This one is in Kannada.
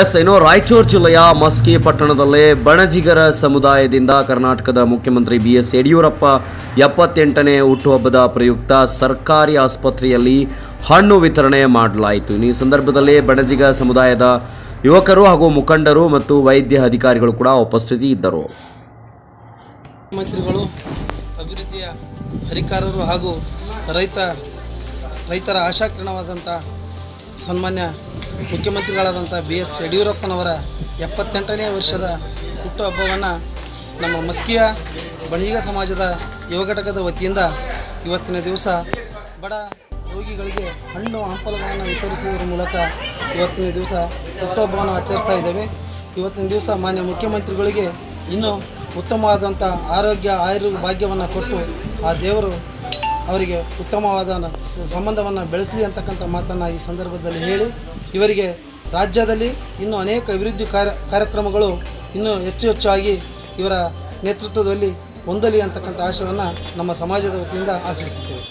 ಎಸ್, ಇನ್ನು ರಾಯಚೂರು ಜಿಲ್ಲೆಯ ಮಸ್ಕಿ ಪಟ್ಟಣದಲ್ಲಿ ಬಣಜಿಗರ ಸಮುದಾಯದಿಂದ ಕರ್ನಾಟಕದ ಮುಖ್ಯಮಂತ್ರಿ ಬಿ ಎಸ್ ಯಡಿಯೂರಪ್ಪ ಎಪ್ಪತ್ತೆಂಟನೇ ಹುಟ್ಟುಹಬ್ಬದ ಪ್ರಯುಕ್ತ ಸರ್ಕಾರಿ ಆಸ್ಪತ್ರೆಯಲ್ಲಿ ಹಣ್ಣು ವಿತರಣೆ ಮಾಡಲಾಯಿತು. ಈ ಸಂದರ್ಭದಲ್ಲಿ ಬಣಜಿಗ ಸಮುದಾಯದ ಯುವಕರು ಹಾಗೂ ಮುಖಂಡರು ಮತ್ತು ವೈದ್ಯ ಅಧಿಕಾರಿಗಳು ಕೂಡ ಉಪಸ್ಥಿತಿ ಇದ್ದರು ಮುಖ್ಯಮಂತ್ರಿಗಳು, ಅಭಿವೃದ್ಧಿಯ ಹರಿಕಾರರು ಹಾಗೂ ರೈತ, ರೈತರ ಆಶಾಕಿರಣವಾದಂಥ ಸನ್ಮಾನ್ಯ ಮುಖ್ಯಮಂತ್ರಿಗಳಾದಂಥ ಬಿ ಎಸ್ ಯಡಿಯೂರಪ್ಪನವರ ಎಪ್ಪತ್ತೆಂಟನೇ ವರ್ಷದ ಹುಟ್ಟುಹಬ್ಬವನ್ನು ನಮ್ಮ ಮಸ್ಕಿಯ ಬಣಿಗ ಸಮಾಜದ ಯುವ ಘಟಕದ ವತಿಯಿಂದ ಇವತ್ತಿನ ದಿವಸ ಬಡ ರೋಗಿಗಳಿಗೆ ಹಣ್ಣು ಹಂಪಲುಗಳನ್ನು ವಿತರಿಸುವುದರ ಮೂಲಕ ಇವತ್ತಿನ ದಿವಸ ಹುಟ್ಟುಹಬ್ಬವನ್ನು ಆಚರಿಸ್ತಾ ಇದ್ದೇವೆ. ಇವತ್ತಿನ ದಿವಸ ಮಾನ್ಯ ಮುಖ್ಯಮಂತ್ರಿಗಳಿಗೆ ಇನ್ನೂ ಉತ್ತಮವಾದಂಥ ಆರೋಗ್ಯ, ಆಯುರ್ವೇದ ಭಾಗ್ಯವನ್ನು ಕೊಟ್ಟು ಆ ದೇವರು ಅವರಿಗೆ ಉತ್ತಮವಾದ ಸಂಬಂಧವನ್ನು ಬೆಳೆಸಲಿ ಅಂತಕ್ಕಂಥ ಮಾತನ್ನು ಈ ಸಂದರ್ಭದಲ್ಲಿ ಹೇಳಿ, ಇವರಿಗೆ ರಾಜ್ಯದಲ್ಲಿ ಇನ್ನೂ ಅನೇಕ ಅಭಿವೃದ್ಧಿ ಕಾರ್ಯ ಕಾರ್ಯಕ್ರಮಗಳು ಇನ್ನೂ ಹೆಚ್ಚು ಹೆಚ್ಚು ಆಗಿ ಇವರ ನೇತೃತ್ವದಲ್ಲಿ ಹೊಂದಲಿ ಅಂತಕ್ಕಂಥ ಆಶಯವನ್ನು ನಮ್ಮ ಸಮಾಜದ ವತಿಯಿಂದ ಆಶಿಸುತ್ತೇವೆ.